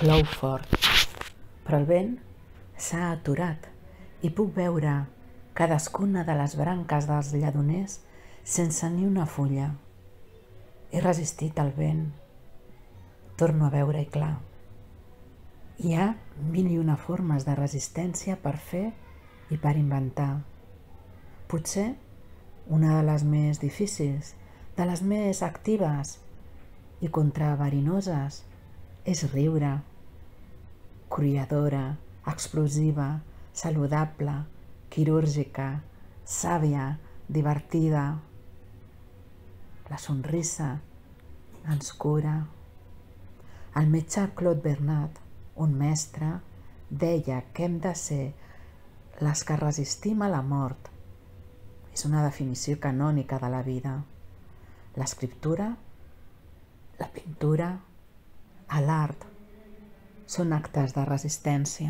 Plou fort, però el vent s'ha aturat i puc veure cadascuna de les branques dels lladoners sense ni una fulla. He resistit al vent. Torno a veure-hi clar. Hi ha mil i una formes de resistència per fer i per inventar. Potser una de les més difícils, de les més actives i contraverinoses és riure. Cruiadora, explosiva, saludable, quirúrgica, sàvia, divertida. La sonrisa ens cura. El metge Claude Bernat, un mestre, deia que hem de ser les que resistim a la mort. És una definició canònica de la vida. L'escriptura, la pintura, l'art són actes de resistència.